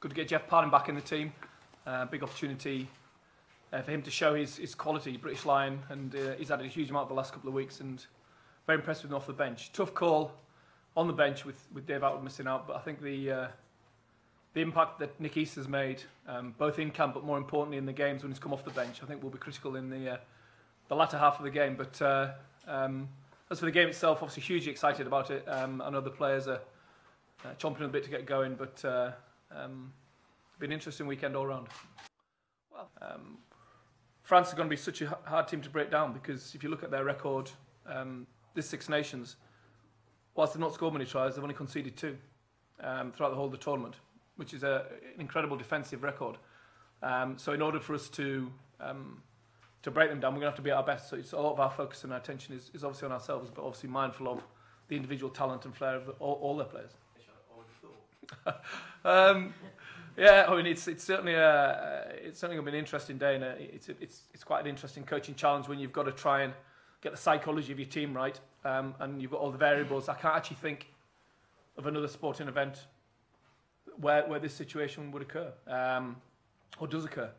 good to get Geoff Parling back in the team. Uh, big opportunity uh, for him to show his, his quality, British Lion, and uh, he's added a huge amount the last couple of weeks and very impressed with him off the bench. Tough call on the bench with, with Dave Attwood missing out, but I think the uh, the impact that Nick has made, um, both in camp but more importantly in the games when he's come off the bench, I think will be critical in the uh, the latter half of the game. But uh, um, as for the game itself, obviously hugely excited about it. Um, I know the players are uh, chomping a bit to get going, but uh, um, been an interesting weekend all round. Well, um, France is going to be such a hard team to break down because if you look at their record, um, this Six Nations, whilst they've not scored many tries, they've only conceded two um, throughout the whole of the tournament which is a, an incredible defensive record. Um, so in order for us to um, to break them down, we're going to have to be at our best. So it's a lot of our focus and our attention is, is obviously on ourselves, but obviously mindful of the individual talent and flair of the, all, all their players. um, yeah, I mean it's it's certainly a it's certainly to be an interesting day, and a, it's it's it's quite an interesting coaching challenge when you've got to try and get the psychology of your team right, um, and you've got all the variables. I can't actually think of another sporting event where, where this situation would occur um, or does occur.